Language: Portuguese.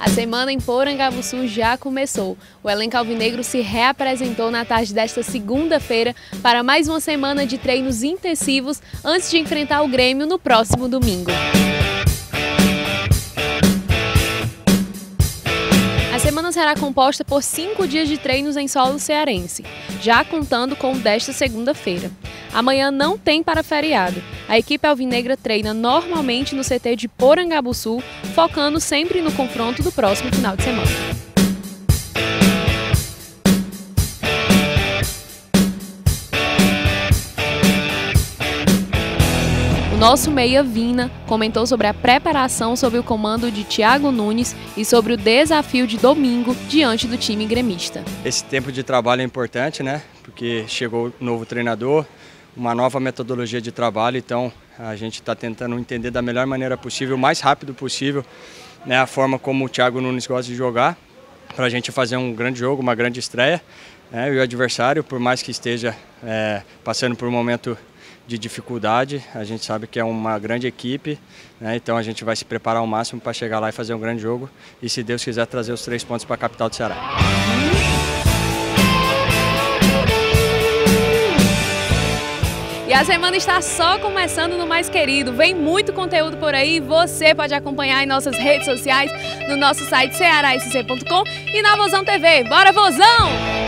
A semana em Porangabuçu já começou. O elenco alvinegro se reapresentou na tarde desta segunda-feira para mais uma semana de treinos intensivos antes de enfrentar o Grêmio no próximo domingo. Semana será composta por cinco dias de treinos em solo cearense, já contando com o desta segunda-feira. Amanhã não tem para feriado. A equipe alvinegra treina normalmente no CT de Porangabuçu, focando sempre no confronto do próximo final de semana. Nosso meia Vina comentou sobre a preparação sob o comando de Thiago Nunes e sobre o desafio de domingo diante do time gremista. Esse tempo de trabalho é importante, né? Porque chegou o novo treinador, uma nova metodologia de trabalho, então a gente está tentando entender da melhor maneira possível, o mais rápido possível, né, a forma como o Thiago Nunes gosta de jogar, para a gente fazer um grande jogo, uma grande estreia. Né, e o adversário, por mais que esteja é, passando por um momento de dificuldade, a gente sabe que é uma grande equipe, né, então a gente vai se preparar ao máximo para chegar lá e fazer um grande jogo e, se Deus quiser, trazer os três pontos para a capital do Ceará. A semana está só começando no Mais Querido. Vem muito conteúdo por aí. Você pode acompanhar em nossas redes sociais, no nosso site cearasc.com e na Vozão TV. Bora, Vozão!